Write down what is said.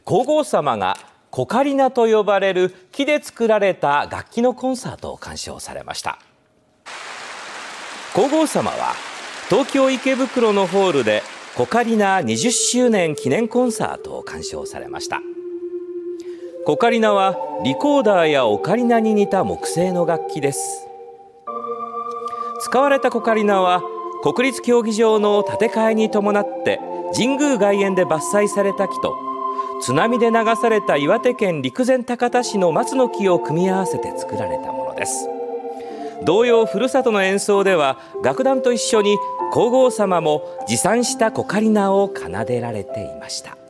皇后さまがコカリナと呼ばれる木で作られた楽器のコンサートを鑑賞されました。皇后さまは東京池袋のホールでコカリナ20周年記念コンサートを鑑賞されました。コカリナはリコーダーやオカリナに似た木製の楽器です。使われたコカリナは国立競技場の建て替えに伴って神宮外苑で伐採された木と津波で流された岩手県陸前高田市の松の木を組み合わせて作られたものです。同様ふるさとの演奏では楽団と一緒に皇后さまも持参したコカリナを奏でられていました。